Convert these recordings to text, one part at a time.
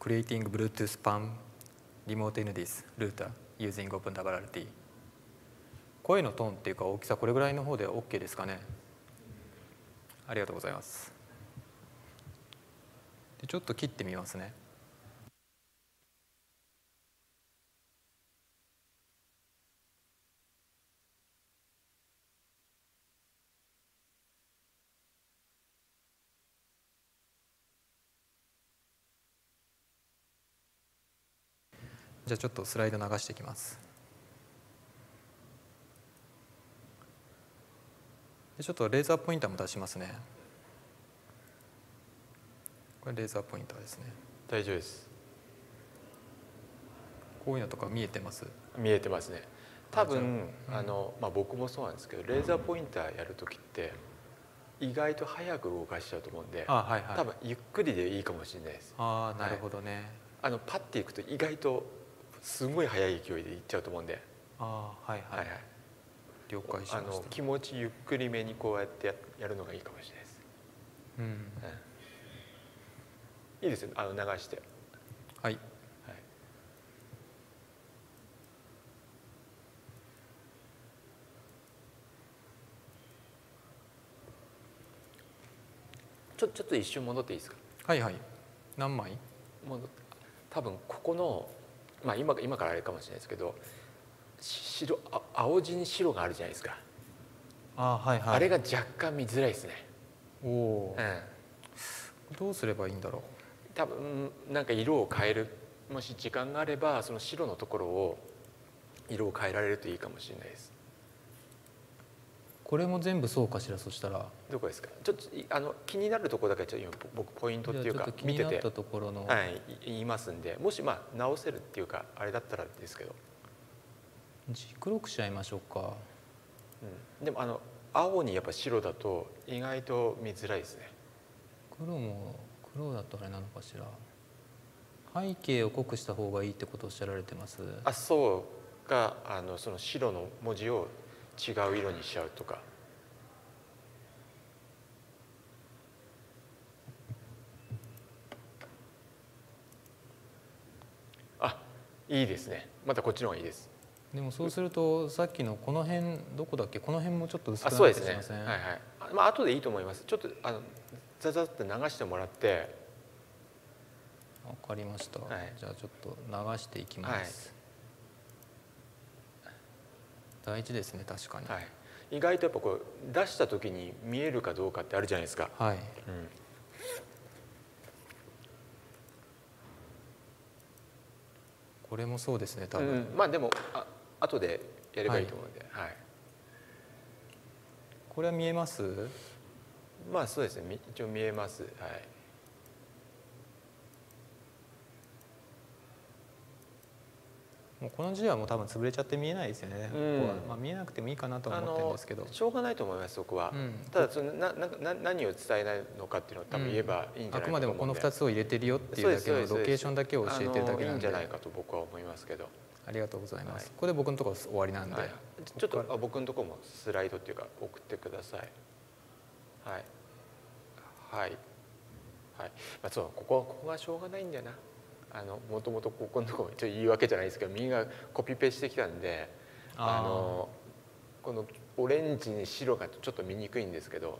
Creating Bluetooth PAN Remote NDIS Router using OpenWRT 声のトーンっていうか大きさこれぐらいの方で OK ですかねありがとうございますでちょっと切ってみますねじゃあちょっとスライド流していきます。でちょっとレーザーポインターも出しますね。これレーザーポインターですね。大丈夫です。こういうのとか見えてます？見えてますね。多分あの、まあ、僕もそうなんですけどレーザーポインターやる時って意外と早く動かしちゃうと思うんで、あはいはい。多分ゆっくりでいいかもしれないです。ああなるほどね、あのパッていくと意外とすごい速い勢いでいっちゃうと思うんで、ああはいはい、はいはい。了解しあました。の気持ちゆっくりめにこうやってややるのがいいかもしれないです、うん。うん。いいですよ。あの流して、はい。はい、ちょちょっと一瞬戻っていいですか？はいはい。何枚？戻多分ここのまあ今今からあれかもしれないですけどし白あ青地に白があるじゃないですか、あはいはい。あれが若干見づらいですね、おおうー、ん、どうすればいいんだろう。多分なんか色を変えるもし時間があればその白のところを色を変えられるといいかもしれないですこれも全部そうかしらそしたら。どこですか？ちょっといあの気になるところだけちょっと今僕ポイントっていうか見てて。たところの、はいい言いますんで。もしまあ直せるっていうかあれだったらですけど、字黒くしちゃいましょうか。うん、でもあの青にやっぱ白だと意外と見づらいですね。黒も黒だとあれなのかしら。背景を濃くした方がいいってことをおっしゃられてます。あそうがあのその白の文字を違う色にしちゃうとか。あいいですね。またこっちの方がいいです。でもそうするとさっきのこの辺どこだっけ？この辺もちょっと薄くなっあそうですてしません、ね。はいはい。あまあ後でいいと思います。ちょっとあのザザって流してもらってわかりました、はいじゃあちょっと流していきます、大事ですね確かに。はい。意外とやっぱこう出した時に見えるかどうかってあるじゃないですか、はい、うん。これもそうですね多分、うん、まあでもあ後でやればいいと思うんで、はい。これは見えます？まあそうですね。み一応見えます。はいもうこの字はもう多分潰れちゃって見えないですよね、うん。ここは。まあ、見えなくてもいいかなとはあ思ってるんのですけど。しょうがないと思いますそこは、うん。ただそのななな何を伝えないのかっていうのを多分言えばいいんじゃないかと思うんで、あくまでもこの2つを入れてるよっていうだけのロケーションだけを教えてるだけなんでいいんじゃないかと僕は思いますけど、ありがとうございます、はい。これで僕のところ終わりなんで、はい、ちょっとあ僕のところもスライドっていうか送ってください。はい。はい。はい、まあ、そうここここがしょうがないんだよなもともとここのところちょっと言い訳じゃないですけどみんなコピペしてきたんであのこのオレンジに白がちょっと見にくいんですけど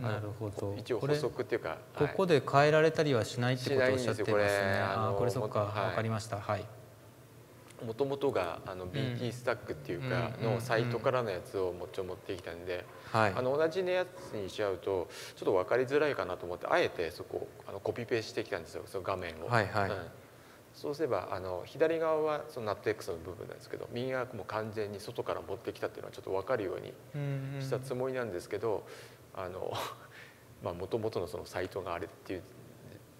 なるほど。一応補足っていうかここで変えられたりはしないってことをおっしゃってますねこれ。ああのーこれそっか。はい。わかりました。はい。もともとがあの BT スタックっていうかのサイトからのやつをもうちょ持ってきたんで、はい。あの同じやつにしちゃうとちょっと分かりづらいかなと思ってあえてそこをあのコピペしてきたんですよその画面を。はいはい。うんそうすればあの左側はその NATX の部分なんですけど右側はもう完全に外から持ってきたっていうのはちょっと分かるようにしたつもりなんですけどあの まあ元々のそのサイトがあれっていう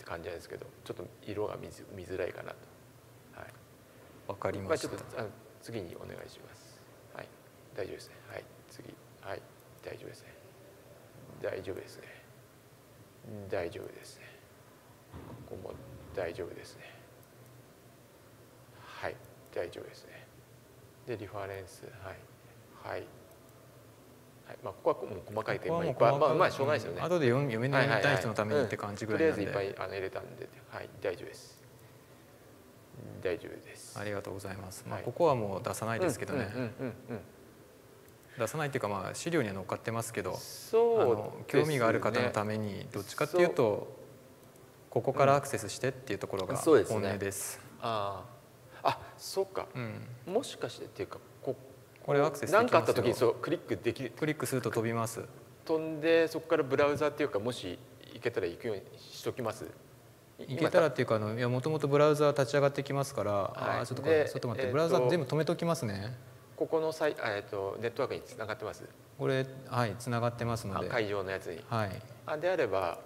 感じなんですけどちょっと色が見づ見づらいかなと。はいわかりまあ、ましたちょっとあの次にお願いします。はい、大丈夫ですね。はい、次、はい、大丈夫ですね。大丈夫ですね。大丈夫ですね。ここも大丈夫ですね。はい、大丈夫ですね。で、リファレンス、はい、はい。はい、まあ、ここはもう細かい点もがいうっぱい、まあ、まあ、しょうがないですよね。後で読めない人のためにって感じぐらいなんで、うん。とりあえずいっぱいあの入れたんで、はい、大丈夫です。大丈夫です。ありがとうございます、まあ、はい。ここはもう出さないですけどね、出さないっていうかまあ資料には載っかってますけどあそうの興味がある方のためめにどっちかっていうとここからアクセスしてっていうところが本音です。あああそうか。うん、もしかしてっていうかここれアクセスできますよ。何かあった時にそうクリックできクリックすると飛びます。飛んでそこからブラウザっていうかもし行けたら行くようにしときます？いけたらっていうかあのいやもともとブラウザ立ち上がってきますから、はい。あーちょっとちょっと待って、ブラウザ全部止めときますね。ここのサイ、えー、とネットワークにつながってます？これはいつながってますので、あ会場のやつに。はい。あであれば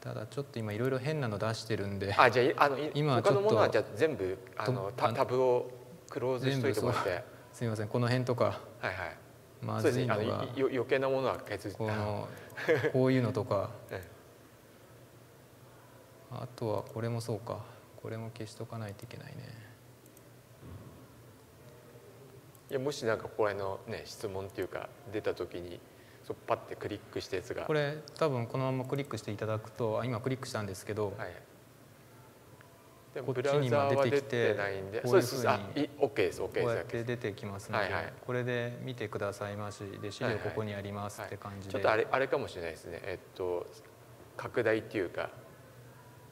ただちょっと今いろいろ変なの出してるんで、あじゃああのい今他のものはじゃあ全部あのタタブをクローズしといてもらって。すみませんこの辺とかはいはい。まずいのがのいよ余計なものは消すこの こういうのとか。えあとはこれもそうか。これも消しとかないといけないね。いやもしなんかこれのね質問っていうか出た時にそうパッてクリックしたやつが。これ多分このままクリックしていただくとあ今クリックしたんですけど、はい。でこっちもブラウザーは出に今出てきててないんでこそうういうふうにですあい OK です OK です。こうやって出てきますので、はいはい。これで見てくださいましで資料ここにありますって感じで、ちょっとあれあれかもしれないですね。えっと拡大っていうか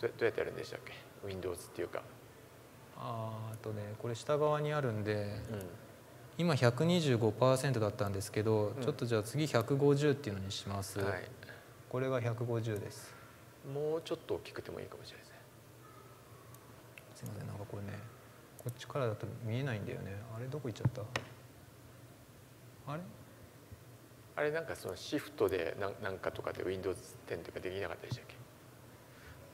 どうどうやってやるんでしたっけ？Windows っていうか、あーあとねこれ下側にあるんでうん今125%だったんですけど、うん。ちょっとじゃあ次150っていうのにします、はい、これが150です。もうちょっと大きくてもいいかもしれないですね。すいませんなんかこれねこっちからだと見えないんだよね。あれどこ行っちゃった？あれ？あれなんかそのシフトでなんなんかとかで Windows 10とかできなかったでしたっけ？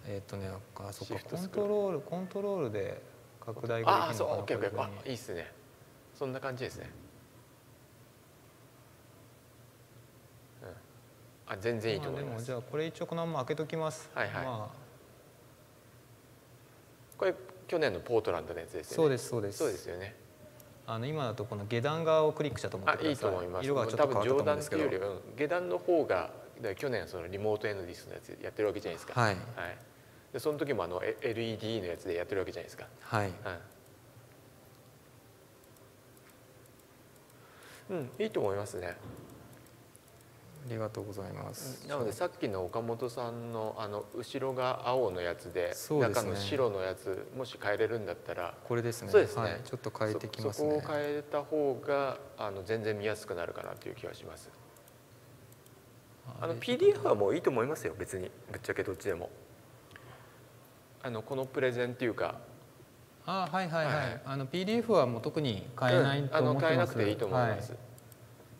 えーっとねあそっシかコンフトロールコントロールで拡大ができるのかなあこういうふうにいいっすねそんな感じですね。うん。あ全然いいと思います。まあじゃあこれ一応このまま開けときます。はいはい。まこれ去年のポートランドのやつですあよね。そうですそうです。そうですよね。あの今だとこの下段側をクリックしたと思ってください。あいいと思います。色がちょっと変わったと思うん多分上段ですけど下段の方が去年そのリモートエヌディスのやつやってるわけじゃないですか。はい。でその時もあのえ LED のやつでやってるわけじゃないですか。はい。うん、うん、いいと思いますね。ありがとうございます。なのでさっきの岡本さんのあの後ろが青のやつでね。中の白のやつもし変えれるんだったらこれですね。そうですね。はい、ちょっと変えてきますね。そそこを変えた方があの全然見やすくなるかなという気がします。あのれ PDF はもういいと思いますよ別に。ぶっちゃけどっちでも。あのこのプレゼンっていうかあはいはいはい、はい。あの PDF はもう特に変えないと思ってます、変えなくていいと思います、は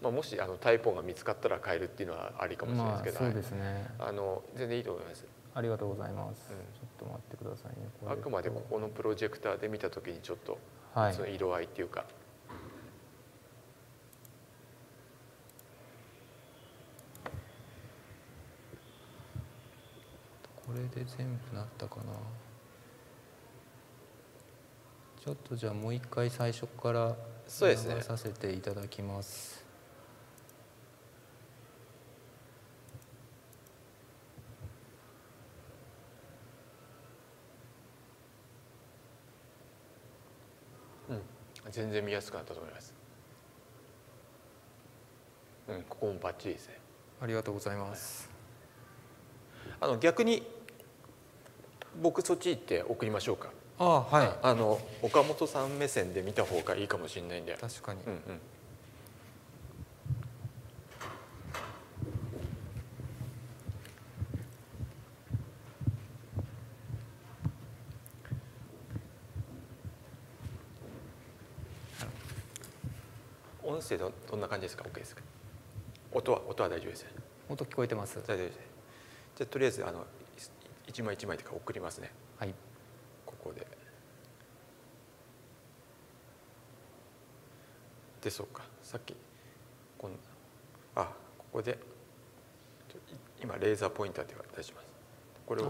まあ、もしあのタイポンが見つかったら変えるっていうのはありかもしれないですけど、まあ、そうですね、はいあの全然いいと思います。ありがとうございます、うん。ちょっと待ってくださいねあくまでここのプロジェクターで見た時にちょっとはい。その色合いっていうか、これで全部なったかなちょっとじゃあもう一回最初からそうですね。流させていただきます。うん、全然見やすくなったと思います。うんここもバッチリですね。ありがとうございます、あの逆に僕そっち行って送りましょうかああはい、あの岡本さん目線で見た方がいいかもしれないんで。確かに、うんうん。音声どどんな感じですか？OK ですか？音は音は大丈夫です音聞こえてます。大丈夫です。じゃあとりあえずあのい一枚一枚とか送りますね。はいここで。でそうか。さっきこんあここで。今レーザーポインターで出します。これを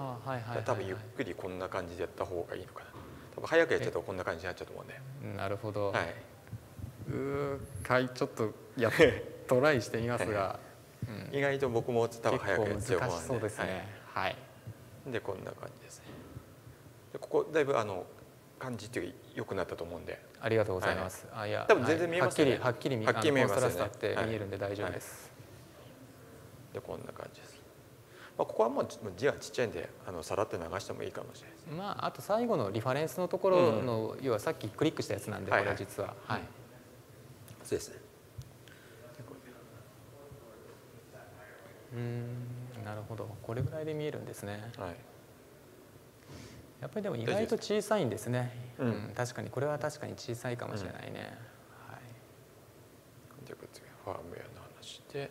多分ゆっくりこんな感じでやった方がいいのかな。多分早くやっちゃうとこんな感じになっちゃうと思うんでなるほど、はい、うーはいちょっとや トライしてみますが、うん。意外と僕も多分早くやっちゃう方なん結構難しそうですね。はい、はい。でこんな感じですね。でここだいぶあの感じって良くなったと思うんで。ありがとうございます。あいや多分全然見えますよね。はい。はっきりはっきり見はっきり見えますよねって見えるんで大丈夫です。でこんな感じです、まあ、ここはもう字がちっちゃいんであのさらって流してもいいかもしれないです。まああと最後のリファレンスのところの、要はさっきクリックしたやつなんで、はいはい。これ実は。はい。そうですね。うーんなるほど。これぐらいで見えるんですね。はいやっぱりでも意外と小さいんですね。うん。うん。確かにこれは確かに小さいかもしれないね。はい。じゃあ次ファームウェアの話で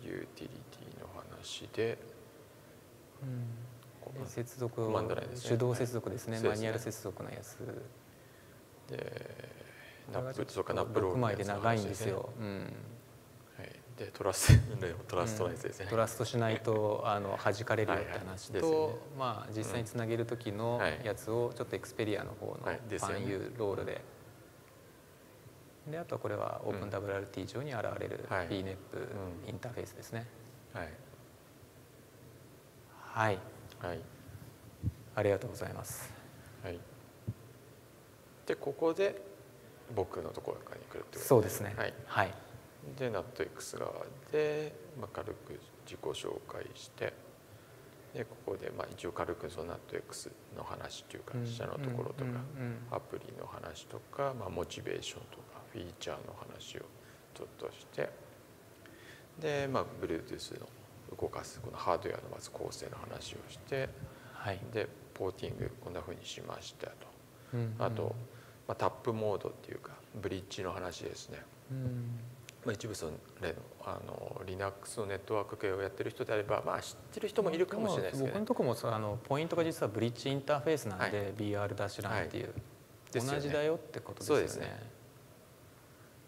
ユーティリティの話でこで接続をね。手動接続ですね、はい。マニュアル接続のやつ。でナップそうかナップロー6グのやつの枚で長いん話ですよ、うん。はい、でトラストラストのやつですね、トラストしないとあの弾かれるよって話はいはい。と、ですよね。まあ実際につなげる時のはい。やつをちょっとエクスペリアの方のファン U ロールで、であとはこれは OpenWRT 上に現れるはい。BNEP うんインターフェースですね。はい。はい。はい。ありがとうございます。はい。でここで僕のところに来るってことそうですね。はい。はい、で NATX 側で、まあ、軽く自己紹介してでここで、まあ、一応軽くその NATX の話というかうん下のところとか、うんうんうんアプリの話とか、まあ、モチベーションとかフィーチャーの話をちょっとしてで、まあ、Bluetooth の動かすこのハードウェアのまず構成の話をしてはい。でポーティングこんなふうにしましたと。うん。あと、まあ、タップモードっていうかブリッジの話ですね。うんまあ、一部その例のあの Linux のネットワーク系をやってる人であれば、まあ、知ってる人もいるかもしれないですけど、ね。僕の、とこもあのポイントが実はブリッジインターフェースなんで、はい。BR ダッシュランっていう、ですよね。同じだよってことですよね。ですね。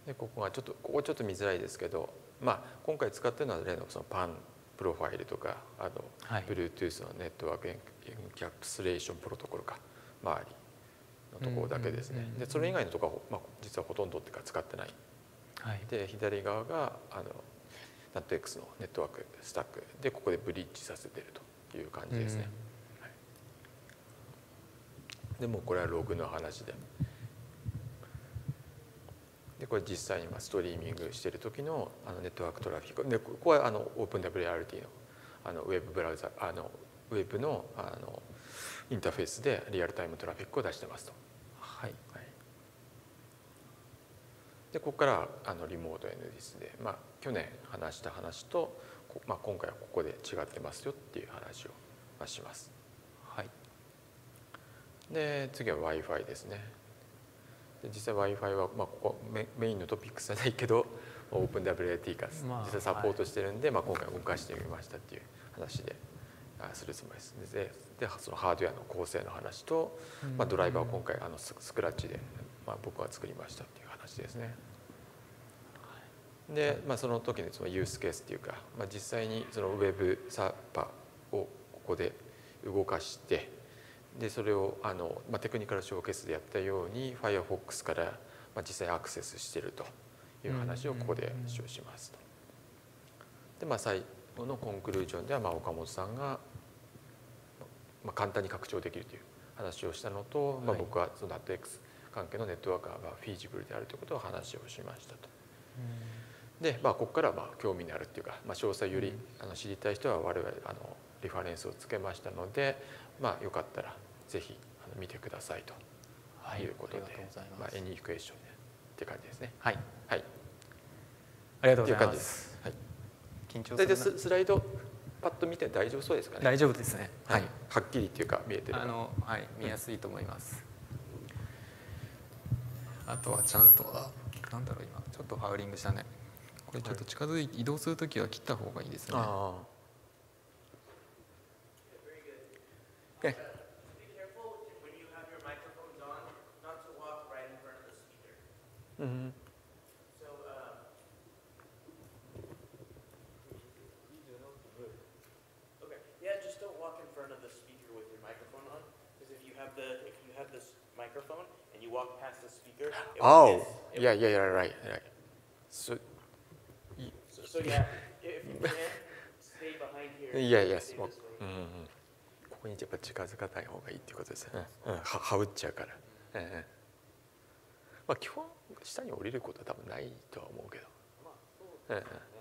でここがちょっとここちょっと見づらいですけど、まあ、今回使ってるのは例のそのパンプロファイルとかあの、はい。Bluetooth のネットワークエンキャプスレーションプロトコルか周りのところだけですね。でそれ以外のところは、まあ、実はほとんどっていうか使ってないはい。で左側があの NATX のネットワークスタック。でここでブリッジさせてるという感じですね、はい。でもうこれはログの話で。でこれ実際に今ストリーミングしてる時のあのネットワークトラフィック。でここはあの OpenWRT のあのウェブブラウザあのウェブのあのインターフェースでリアルタイムトラフィックを出してますと。はいはい、でここからあのリモート NDIS で、まあ、去年話した話と、こまあ、今回はここで違ってますよっていう話を、まあ、します。はいで次は w i f i ですね。で実際 w i f i は、まあ、ここメメインのトピックスじゃないけど OpenWRT がまあ実際サポートしてるんで、まあ、今回動かしてみましたっていう話であするつもりです。ででそのハードウェアの構成の話と、まあ、ドライバーを今回あのススクラッチで、まあ、僕は作りましたっていう話ですね。で、まあ、その時にそのユースケースっていうか、まあ、実際にそのウェブサーバーをここで動かしてでそれをあの、まあ、テクニカルショーケースでやったように Firefox から、まあ、実際アクセスしてるという話をここで主張しますと。でまあ最後のコンクルージョンではまあ岡本さんが、まあ、簡単に拡張できるという話をしたのと、まあ、はい僕はその NATX 関係のネットワークがフィージブルであるということを話をしましたと。で、まあ、ここからまあ興味のあるっていうか、まあ、詳細よりあの知りたい人は我々あのリファレンスをつけましたので、まあ、よかったらぜひ見てくださいと。はい。いうことで、ありがとうございまあ、ますエニークエスチョンって感じですね。はい。はい、ありがとうございます。す。はい、緊張するな。ススライドパッと見て大丈夫そうですかね。大丈夫ですね。はい、はっきりっていうか見えてる。あのはい。見やすいと思います、あとはちゃんとあなんだろう今ちょっとハウリングしたね。これちょっと近づいて移動するときは切った方がいいですね。ああ when you have your microphones on, not to walk right in front of the speaker. うん。So, uh, okay, yeah, just don't walk in front of the speaker with your microphone on, because if you have the if you have this microphone and you walk past the speaker, it Oh. It yeah, yeah, yeah, right, right. So, So, so yeah, if you can, stay behind here. yeah, yes. ここにやっぱ近づかない方がいいっていうことですね。うん、ははぶっちゃうから。ええまあ基本下に降りることは多分ないとは思うけど、まあそうええですね。Thank you. a と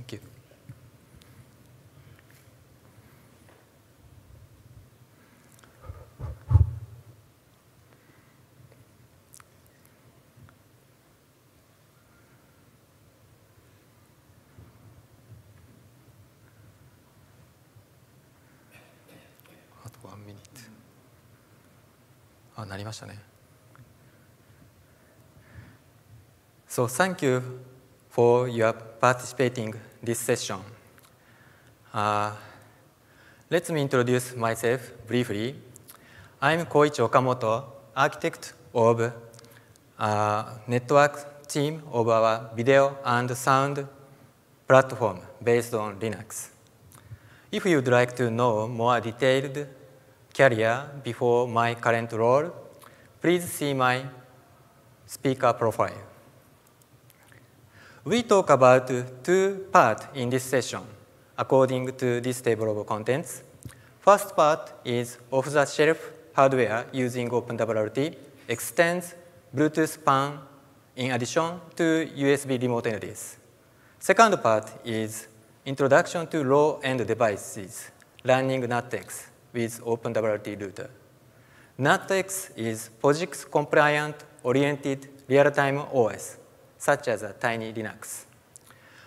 1ミニットあなりましたね So thank you for your participating this session. Uh, let me introduce myself briefly. I'm Koichi Okamoto, architect of uh, network team of our video and sound platform based on Linux. If you'd like to know more detailed career before my current role, please see my speaker profile. We talk about two parts in this session according to this table of contents. First part is off-the-shelf hardware using OpenWRT extends Bluetooth PAN in addition to USB remote NDIS. Second part is introduction to low-end devices running NuttX with OpenWRT router. NuttX is POSIX compliant oriented real-time OS such as a tiny Linux.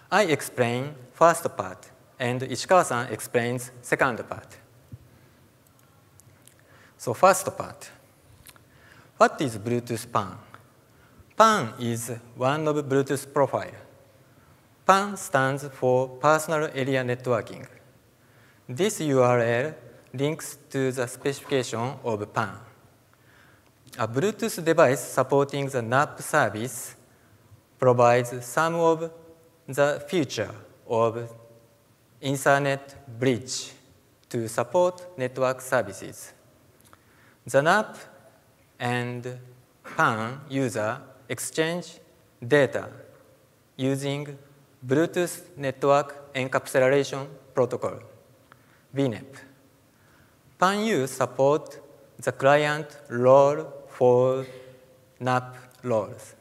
I explain first part, and Ishikawa-san explains second part. So first part, what is Bluetooth PAN? PAN is one of Bluetooth profile. PAN stands for Personal Area Networking. This URL links to the specification of PAN. A Bluetooth device supporting the NAP service provides some of the feature of Internet bridge to support network services. The NAP and PAN user exchange data using Bluetooth Network Encapsulation Protocol, BNEP. PAN-U support the client role for NAP roles.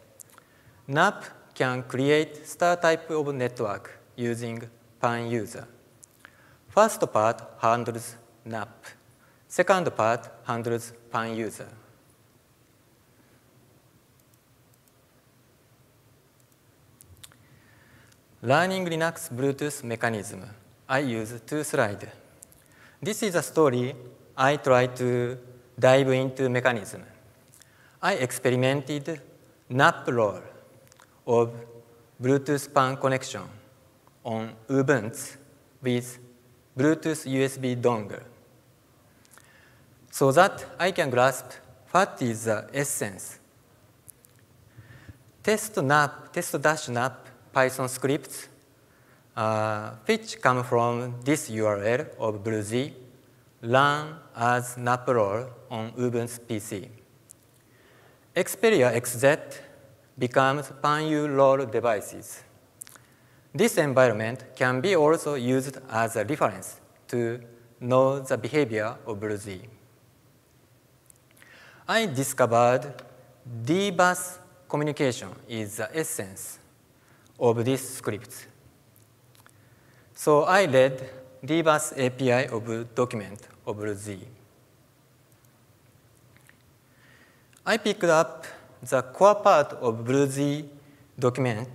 NAP can create star type of network using PAN user. First part handles NAP. Second part handles PAN user. Learning Linux Bluetooth mechanism. I use two slides. This is a story I try to dive into mechanism. I experimented NAP role of Bluetooth PAN connection on Ubuntu with Bluetooth USB dongle so that I can grasp what is the essence. Test NAP, test dash NAP Python scripts uh, which come from this URL of BlueZ run as NAP role on Ubuntu PC. Xperia XZ becomes PAN-U role devices. This environment can be also used as a reference to know the behavior of BlueZ. I discovered D-bus communication is the essence of this script. So I read D-bus API of document of BlueZ. I picked up the core part of BlueZ document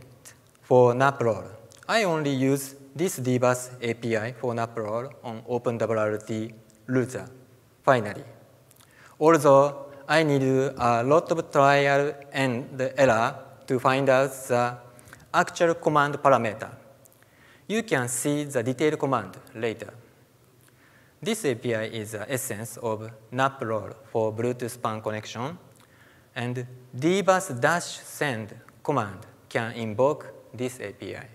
for NAP role. I only use this dbus API for NAP role on OpenWRT router, finally. Although I need a lot of trial and error to find out the actual command parameter. You can see the detailed command later. This API is the essence of NAP role for Bluetooth PAN connection and dbus dash send command can invoke this API.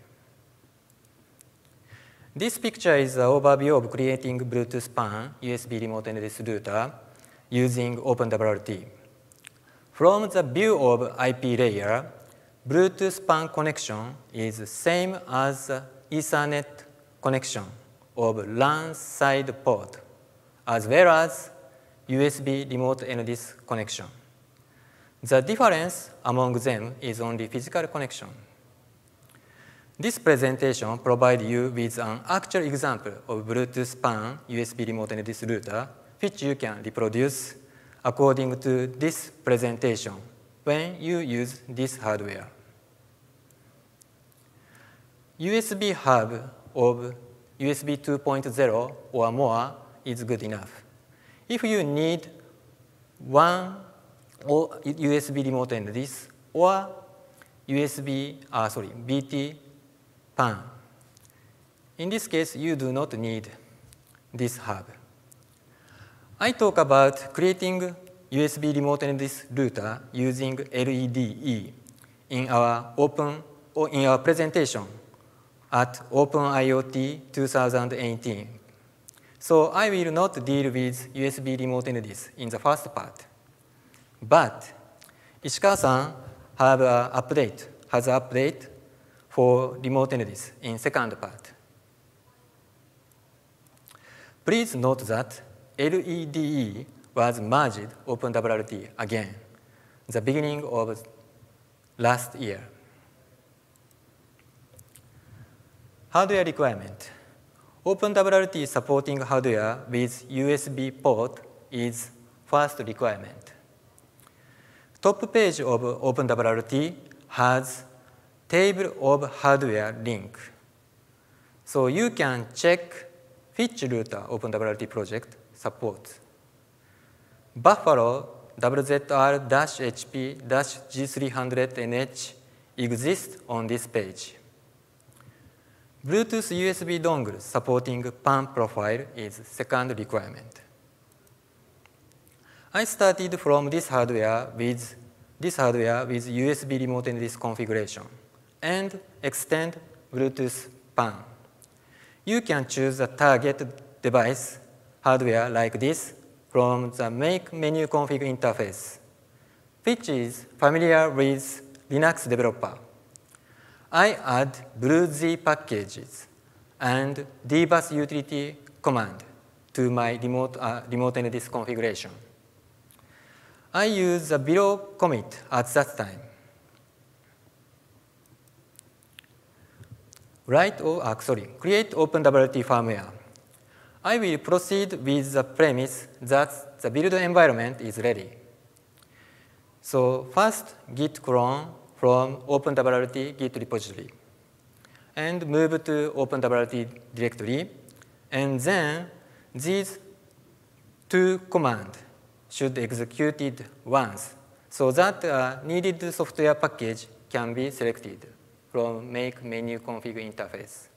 This picture is an overview of creating Bluetooth PAN USB remote NDIS router using OpenWRT. From the view of IP layer, Bluetooth PAN connection is the same as Ethernet connection of LAN side port, as well as USB remote NDIS connection. The difference among them is only physical connection. This presentation provides you with an actual example of Bluetooth PAN USB remote NDIS router, which you can reproduce according to this presentation when you use this hardware. USB hub of USB 2.0 or more is good enough. If you need one or USB remote NDIS or USB, uh, sorry, BT PAN. In this case, you do not need this hub. I talk about creating USB remote NDIS router using LEDE in our open or in our presentation at Open IoT 2018. So I will not deal with USB remote NDIS in the first part. But Ishikawa-san update, has an update for remote NDIS in second part. Please note that LEDE was merged OpenWRT again, the beginning of last year. Hardware requirement. OpenWRT supporting hardware with USB port is first requirement. Top page of OpenWRT has table of hardware link. So you can check which router OpenWRT project supports. Buffalo WZR-HP-G300NH exists on this page. Bluetooth USB dongle supporting PAN profile is second requirement. I started from this hardware with this hardware with USB remote NDIS configuration and extend Bluetooth PAN. You can choose a target device hardware like this from the Make Menu Config interface, which is familiar with Linux developer. I add BlueZ packages and dbus utility command to my remote, uh, remote NDIS configuration. I use the below commit at that time. Write or uh, sorry, create OpenWRT firmware. I will proceed with the premise that the build environment is ready. So first, git clone from OpenWRT Git repository and move to OpenWRT directory. And then these two commands should be executed once so that uh, needed software package can be selected from make menu config interface.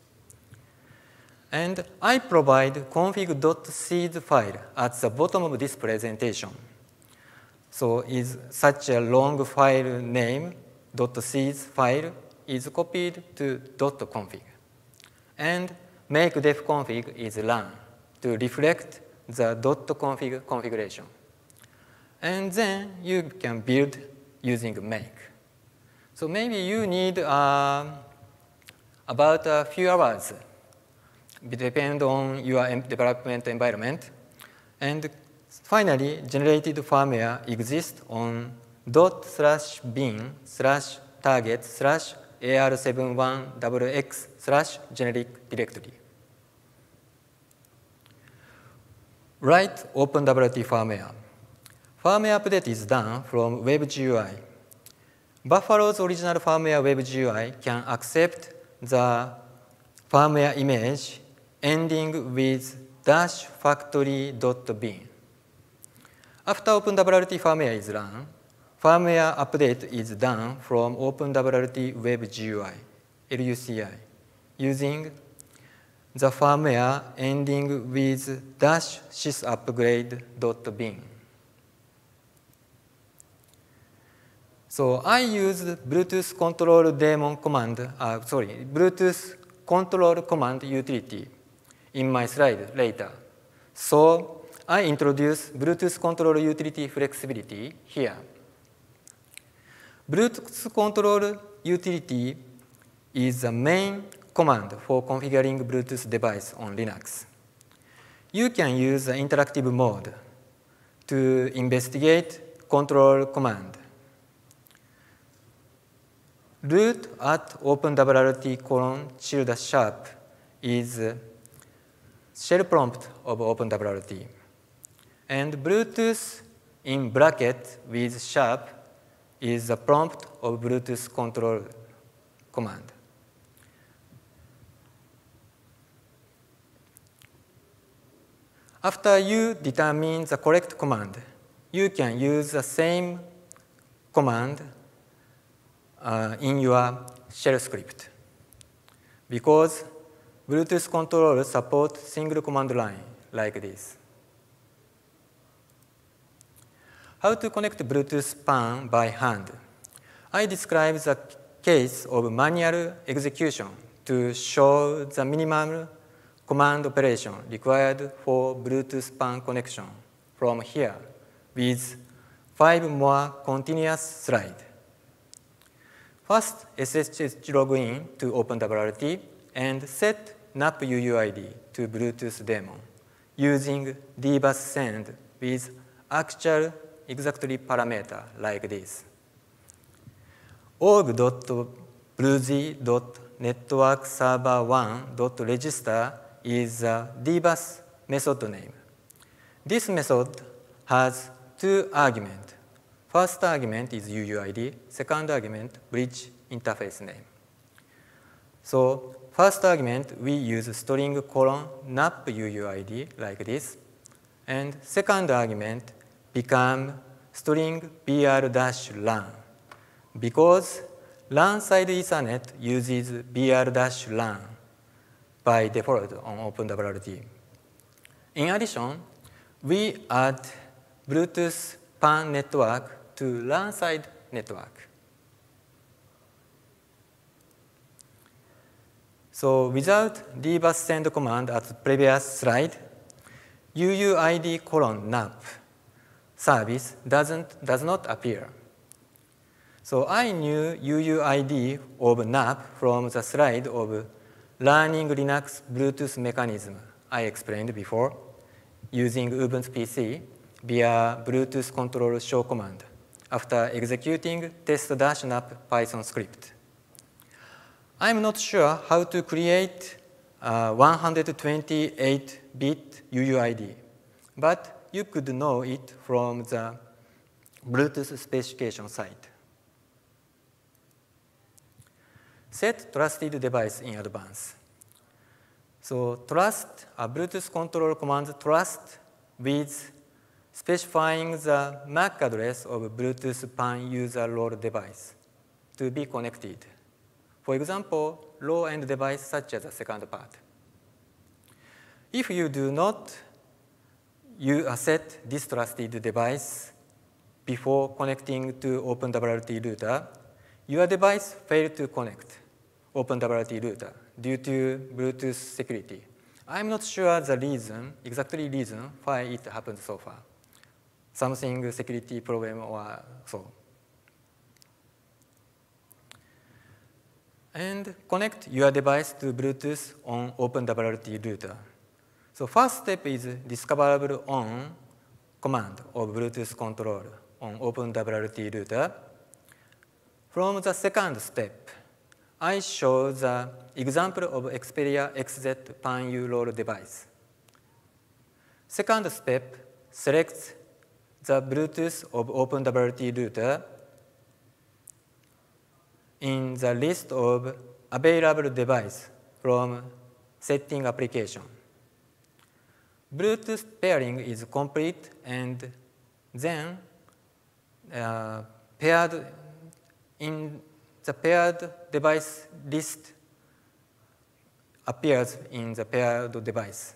And I provide config.seed file at the bottom of this presentation. So is such a long file name .seed file is copied to .config. And make def config is run to reflect the .config configuration. And then you can build using make. So maybe you need uh, about a few hours, depend on your development environment. And finally, generated firmware exists on dot slash bin slash target slash AR71XX slash generic directory. Write OpenWRT firmware. Firmware update is done from WebGUI. Buffalo's original firmware WebGUI can accept the firmware image ending with dash factory.bin. After OpenWRT firmware is run, firmware update is done from OpenWRT WebGUI, LUCI, using the firmware ending with dash sysupgrade.bin. So I use Bluetooth control daemon command, uh, sorry, Bluetooth control command utility in my slide later. So I introduce Bluetooth control utility flexibility here. Bluetooth control utility is the main command for configuring Bluetooth device on Linux. You can use the interactive mode to investigate control command. Root at OpenWRT colon tilde sharp is shell prompt of OpenWRT. And Bluetooth in bracket with sharp is the prompt of Bluetooth control command. After you determine the correct command, you can use the same command uh, in your shell script. Because Bluetooth controller support single command line like this. How to connect Bluetooth PAN by hand. I describe the case of manual execution to show the minimum command operation required for Bluetooth PAN connection from here with five more continuous slides. First, SSH login to OpenWRT and set NAP UUID to Bluetooth daemon using dbus send with actual exactly parameter like this. org.bluesy.networkserver1.register is the dbus method name. This method has two arguments. First argument is UUID, second argument bridge interface name. So first argument, we use string colon nap UUID like this. And second argument become string br dash lan because LAN side Ethernet uses br dash lan by default on OpenWRT. In addition, we add Bluetooth PAN network to LAN side network. So without dbus send command at the previous slide, UUID colon NAP service doesn't, does not appear. So I knew UUID of NAP from the slide of learning Linux Bluetooth mechanism I explained before using Ubuntu PC via Bluetooth control show command after executing test-nap Python script. I'm not sure how to create a 128-bit UUID, but you could know it from the Bluetooth specification site. Set trusted device in advance. So trust a Bluetooth control command trust with specifying the MAC address of Bluetooth PAN user role device to be connected. For example, low-end device such as the second part. If you do not you set this trusted device before connecting to OpenWRT router, your device failed to connect OpenWRT router due to Bluetooth security. I'm not sure the reason, exactly reason why it happened so far. Something security problem or so. And connect your device to Bluetooth on OpenWRT router. So first step is discoverable on command of Bluetooth control on OpenWRT router. From the second step, I show the example of Xperia XZ PAN U role device. Second step selects the Bluetooth of OpenWRT router in the list of available device from setting application. Bluetooth pairing is complete and then uh, paired in the paired device list appears in the paired device.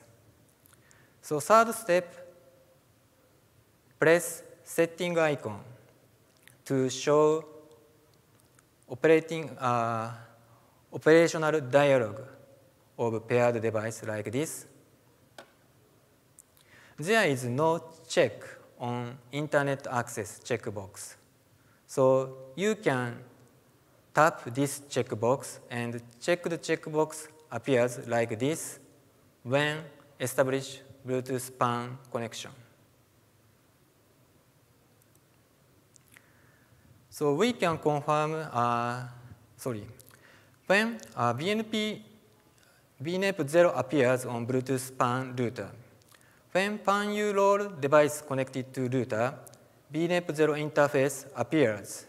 So third step, press setting icon to show operating uh, operational dialog of paired device like this. There is no check on internet access checkbox. So you can tap this checkbox and check the checkbox appears like this when establish Bluetooth PAN connection. So we can confirm uh, sorry. When uh, BNP BNAP 0 appears on Bluetooth PAN router, when PAN role device connected to router, BNAP 0 interface appears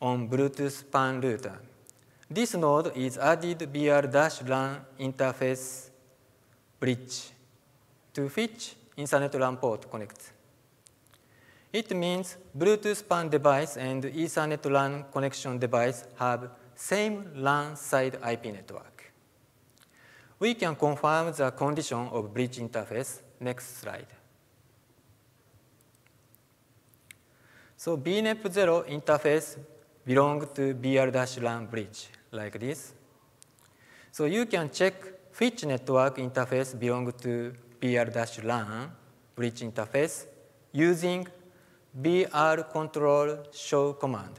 on Bluetooth PAN router. This node is added BR-LAN interface bridge to which Ethernet LAN port connects. It means Bluetooth PAN device and Ethernet LAN connection device have same LAN side IP network. We can confirm the condition of bridge interface. Next slide. So BNAP 0 interface belong to BR-LAN bridge like this. So you can check which network interface belong to BR-LAN bridge interface using BR control show command.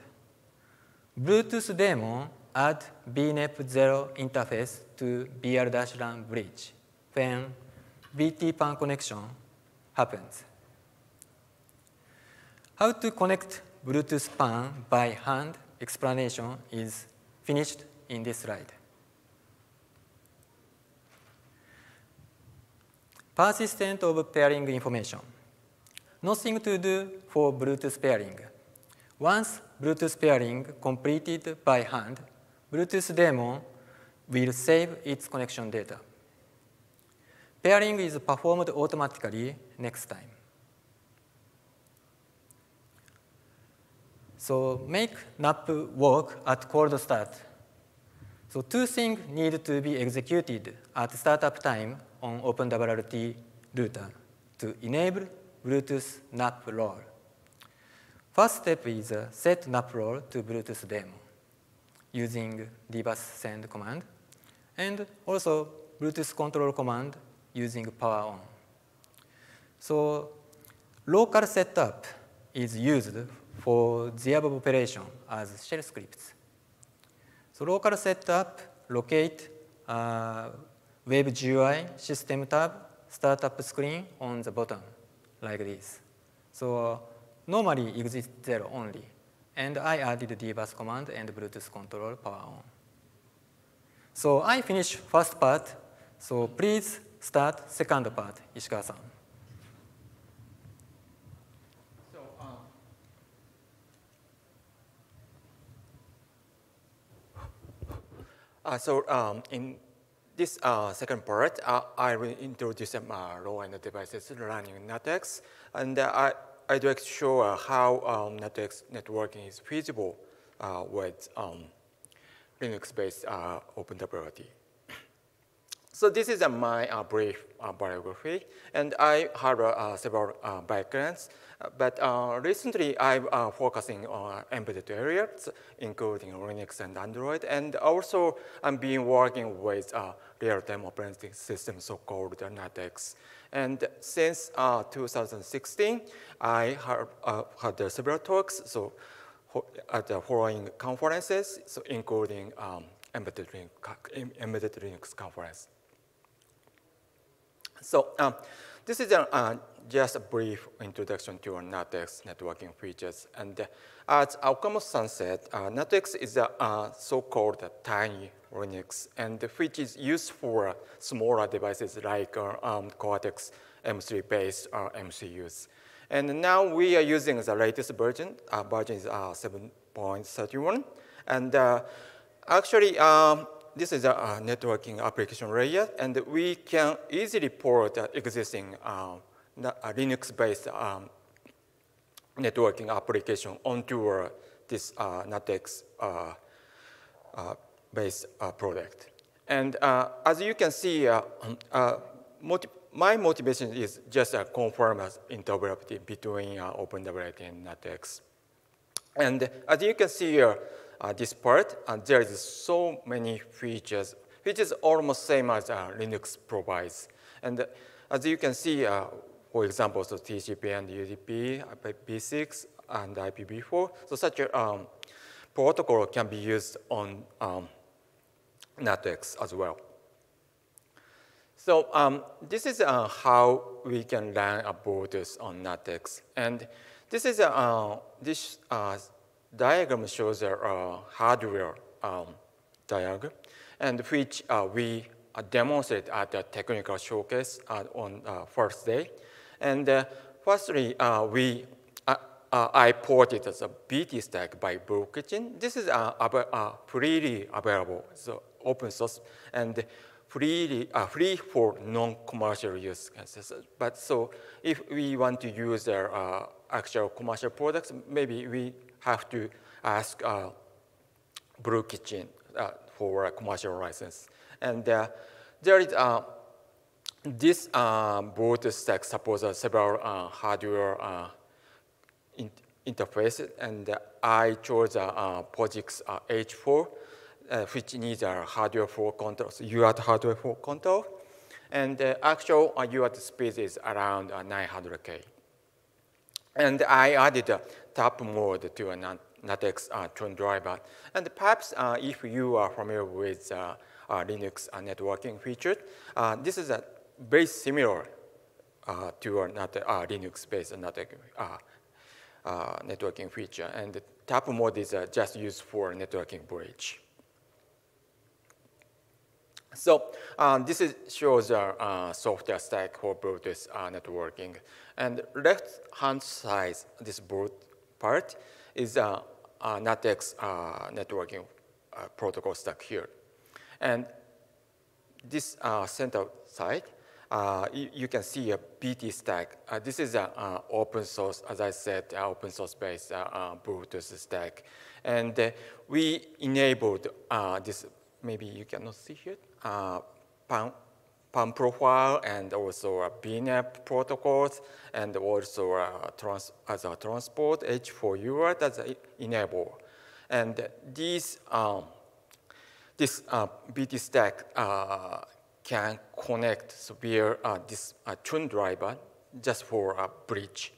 Bluetooth daemon add BNAP 0 interface to BR-LAN bridge when BT PAN connection happens. How to connect Bluetooth PAN by hand explanation is finished in this slide. Persistent of pairing information. Nothing to do for Bluetooth pairing. Once Bluetooth pairing completed by hand, Bluetooth daemon will save its connection data. Pairing is performed automatically next time. So make NAP work at cold start. So two things need to be executed at startup time on OpenWRT router to enable Bluetooth NAP role. First step is uh, set NAP role to Bluetooth demo using dbus send command, and also Bluetooth control command using power on. So local setup is used for the above operation as shell scripts. So local setup locate uh, WebGUI system tab startup screen on the bottom like this. So normally exists there only. And I added the dbus command and Bluetooth control power on. So I finish first part. So please start second part, Ishikawa-san. So, um, uh, so um, in this uh, second part, uh, I will introduce some uh, low-end devices running NuttX, and uh, I, I'd like to show uh, how um, networking is feasible uh, with um, Linux-based OpenWRT. So this is my brief biography, and I have several backgrounds. But uh, recently, I'm uh, focusing on embedded areas, including Linux and Android, and also I'm been working with uh, real-time operating system, so-called NuttX. And since uh, 2016, I have uh, had several talks. So at the following conferences, so including um, embedded, Linux, embedded Linux conference. So um, this is a, uh, just a brief introduction to NuttX networking features. And uh, as Okamoto-san said, uh, NuttX is a uh, so-called tiny Linux, and which is used for smaller devices like uh, um, Cortex M3-based uh, MCUs. And now we are using the latest version. Uh, version is uh, 7.31. And uh, actually, um, this is a, a, networking application layer, and we can easily port uh, existing uh, Linux-based um, networking application onto uh, this uh, NuttX uh, uh, based product. And as you can see, my motivation is just a confirm interoperability between OpenWRT and NuttX. And as you can see here, uh, this part, and there is so many features, which is almost same as uh, Linux provides. And uh, as you can see, uh, for example, so TCP and UDP, IPv6, and IPv4, so such a um, protocol can be used on um, NuttX as well. So um, this is uh, how we can run a borders on NuttX. And this is uh, this uh, diagram shows a uh, hardware um, diagram, and which uh, we uh, demonstrate at the technical showcase uh, on uh, first day. And uh, firstly, we I ported a BT stack by Kitchen. This is freely available, so open source and freely free for non-commercial use. But so if we want to use their actual commercial products, maybe we have to ask uh, BlueKitchen uh, for a commercial license. And uh, there is uh, this uh, board stack supports uh, several hardware in interfaces, and I chose uh, POSIX H4, which needs a hardware for control, so UART hardware for control. And the actual uh, UART speed is around 900K. And I added tap mode to a NuttX uh, Tron driver. And perhaps uh, if you are familiar with uh, uh Linux uh, networking feature, uh, this is a very similar to a Linux-based networking feature. And the tap mode is just used for networking bridge. So um, this is, shows our software stack for Bluetooth networking. And left-hand side, this boot part, is a, a NuttX uh, networking uh, protocol stack here. And this uh, center side, uh, you, you, can see a BT stack. Uh, this is an open source, as I said, open source based Bluetooth stack. And we enabled this, maybe you cannot see it, PAN PAN profile and also a BNEP protocols and also a trans, as a transport H4U that's enable. And these, um, this uh, BT stack uh, can connect via uh, this uh, Tron driver just for a bridge.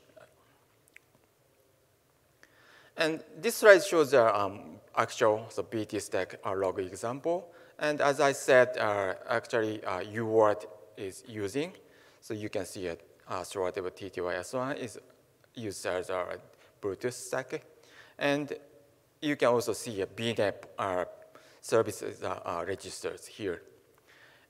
And this slide shows the um, actual so BT stack uh, log example. And as I said, uh, actually uh, UART is using. So you can see it uh, the TTYS1 is used as a Bluetooth stack. And you can also see a BNEP uh, services uh, uh, registers here.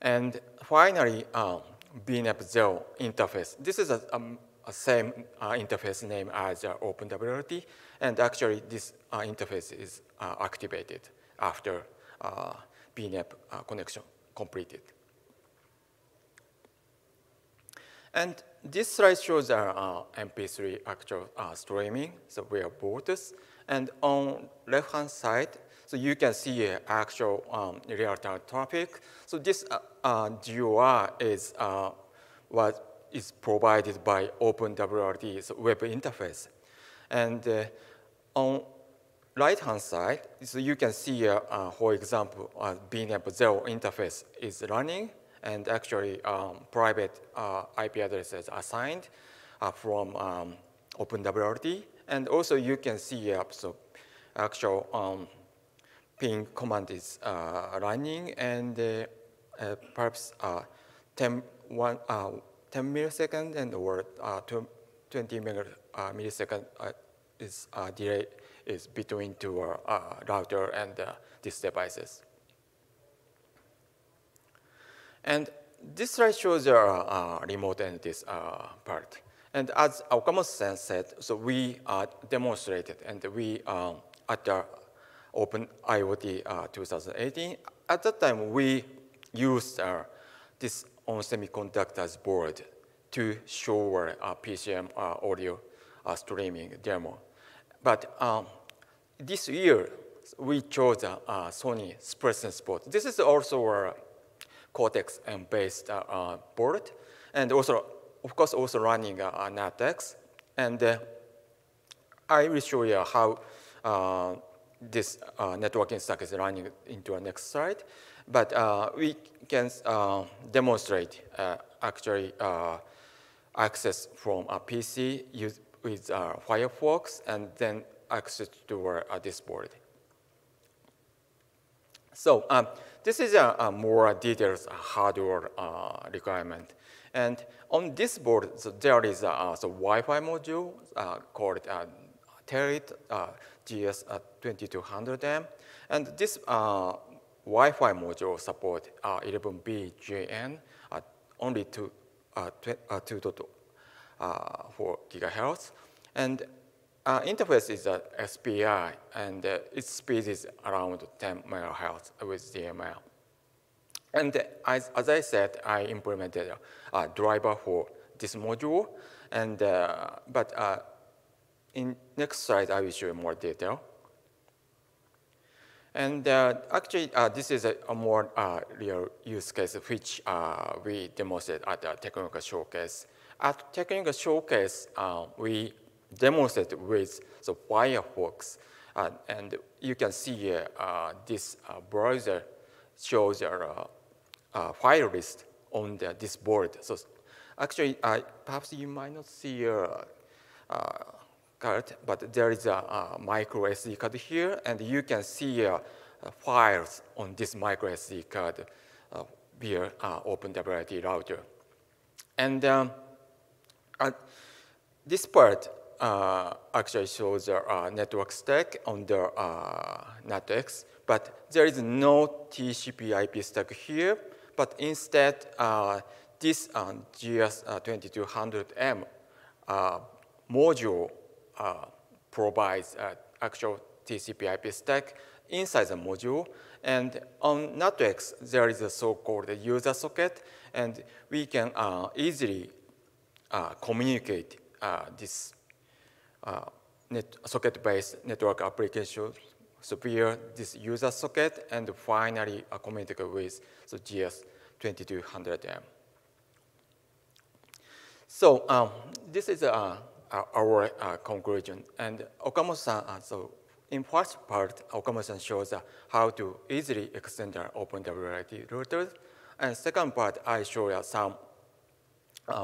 And finally, um, BNEP 0 interface. This is a, um, a same uh, interface name as uh, OpenWRT. And actually, this uh, interface is uh, activated after BNEP uh, connection completed. And this slide shows our uh, MP3 actual uh, streaming, so we are Bluetooth. And on left-hand side, so you can see uh, actual um, real-time traffic. So this uh, uh, GUI is uh, what is provided by OpenWRT's web interface. And on right-hand side, so you can see, uh, uh, for example, uh, BNEP 0 interface is running, and actually um, private uh, IP addresses assigned from um, OpenWRT. And also you can see so actual um, ping command is running, and perhaps 10, one, 10 milliseconds and or 20 millisecond is delay is between two uh, router and uh, these devices. And this slide shows the uh, remote NDIS uh, part. And as Okamoto said, so we uh, demonstrated and we at the Open IoT uh, 2018, at that time we used this on semiconductors board to show uh, PCM audio streaming demo. But um, this year, we chose uh, Sony Spresense Sport. This is also a Cortex-based uh, uh, board, and also, of course, also running uh, NuttX. And uh, I will show you how uh, this uh, networking stack is running into our next slide. But we can demonstrate actually access from a PC use, with uh, Firefox and then access to our uh, dashboard. So um, this is a, a, more detailed uh, hardware uh, requirement. And on this board, so there is a, a so Wi-Fi module uh, called uh, uh, GS2200M. Uh, and this uh, Wi-Fi module support 11BJN, only to 2.0. Uh, for gigahertz. And uh, interface is a SPI, and uh, its speed is around 10 megahertz with DML. And as, as, I said, I implemented a, a driver for this module, and uh, but uh, in next slide, I will show you more detail. And actually, this is a, a more real use case which we demonstrated at the technical showcase at technical showcase, uh, we demonstrated with the Firefox, uh, and you can see here this browser shows a file list on the, this board. So actually, perhaps you might not see a card, but there is a, micro SD card here, and you can see uh, files on this micro SD card uh, via uh, OpenWRT router. And um, this part uh, actually shows the uh, network stack on the uh, NuttX, but there is no TCP IP stack here, but instead this GS2200M module uh, provides uh, actual TCP IP stack inside the module. And on NuttX, there is a so-called user socket, and we can uh, easily uh, communicate uh, this uh, net socket-based network application so via this user socket, and finally communicate with the GS2200M. So um, this is a our uh, conclusion. And Okamoto-san, uh, so in first part, Okamoto-san shows uh, how to easily extend our OpenWRT routers. And second part, I show some uh,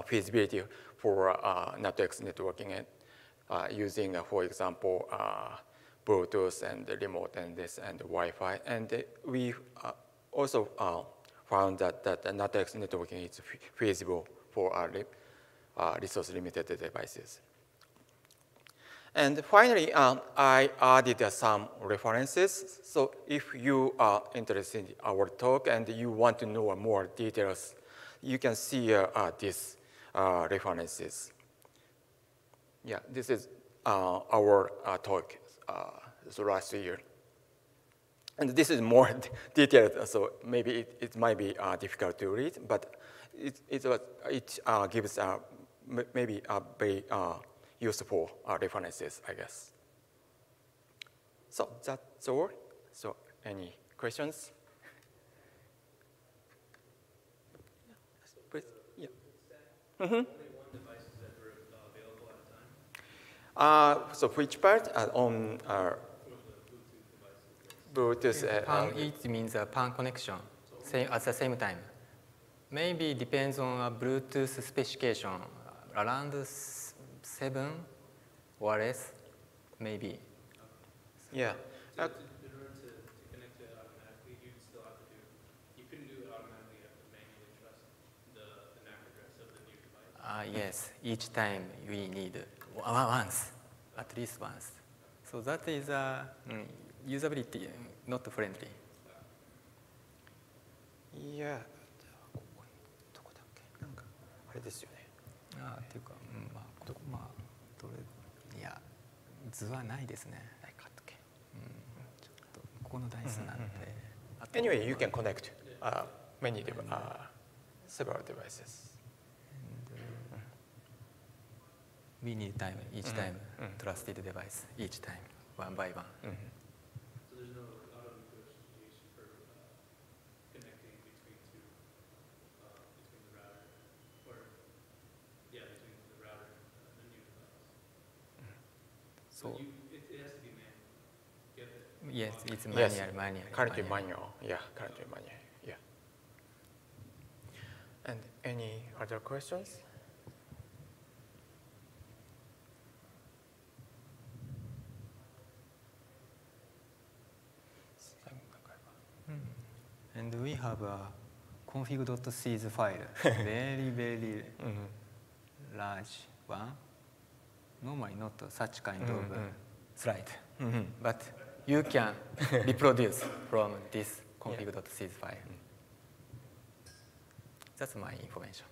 feasibility for uh, NuttX networking and uh, using, for example, Bluetooth and remote NDIS and Wi-Fi. And we also found that, that NuttX networking is feasible for our resource-limited devices. And finally, um, I added uh, some references. So if you are interested in our talk and you want to know more details, you can see uh, these uh, references. Yeah, this is uh, our uh, talk uh, so last year. And this is more detailed, so maybe it, it might be uh, difficult to read, but it, it, it gives maybe a very useful references, I guess. So that's all. So any questions? Please. Yeah. Mm -hmm. Uh, so which part uh, on uh, Bluetooth? Uh, PAN each means a PAN connection same, at the same time. Maybe depends on a Bluetooth specification around seven or less, maybe. Yeah. Uh, yes, each time we need once, at least once. So that is uh, mm, usability not friendly. Yeah. どこだっけなんかあれですよね。あっていうか、うん、まあまあどれいや図はないですね。ないかっけ。うん、ちょっとここのダイスなんで。Anyway, you can connect uh, many uh, several devices. We need time each time. Trusted device each time, one by one. So you, it, it has to be manual. Yes, it's manual, yes. manual. Currently manual. manual. Yeah, currently manual. Yeah. And any other questions? And we have a config.cs file, very, very Mm-hmm. large one. Normally not such kind of uh, Mhm. slide, Mhm. but you can reproduce from this config.sys file. That's my information.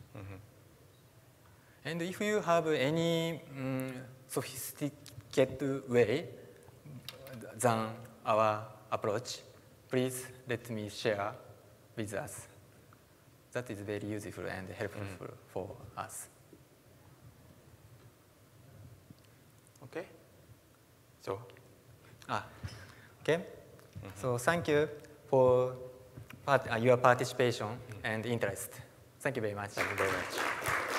And if you have any um, sophisticated way than our approach, please let me share with us. That is very useful and helpful for us. Okay. So Ah, okay. So thank you for part, uh, your participation and interest. Thank you very much. thank you very much.